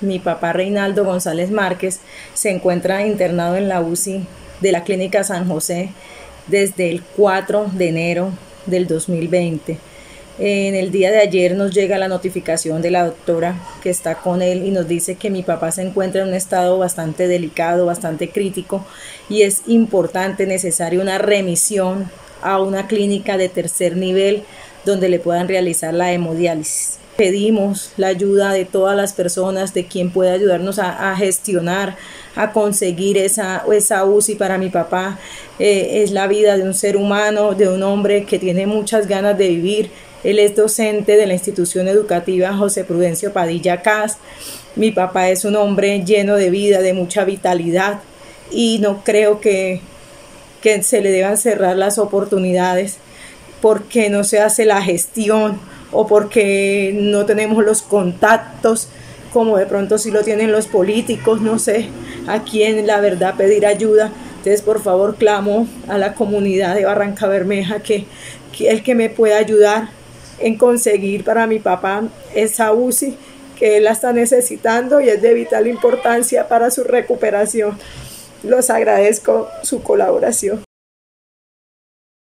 Mi papá Reinaldo González Márquez se encuentra internado en la UCI de la Clínica San José desde el 4 de enero del 2020. En el día de ayer nos llega la notificación de la doctora que está con él y nos dice que mi papá se encuentra en un estado bastante delicado, bastante crítico y es importante, necesario una remisión a una clínica de tercer nivel donde le puedan realizar la hemodiálisis. Pedimos la ayuda de todas las personas, de quien pueda ayudarnos a, gestionar, a conseguir esa, esa UCI para mi papá. Eh, es la vida de un ser humano, de un hombre que tiene muchas ganas de vivir. Él es docente de la institución educativa José Prudencio Padilla Cas. Mi papá es un hombre lleno de vida, de mucha vitalidad y no creo que, que se le deban cerrar las oportunidades porque no se hace la gestión o porque no tenemos los contactos como de pronto si lo tienen los políticos, no sé a quién la verdad pedir ayuda. Entonces, por favor, clamo a la comunidad de Barranca Bermeja que, el que me pueda ayudar en conseguir para mi papá esa UCI que él está necesitando y es de vital importancia para su recuperación. Los agradezco su colaboración.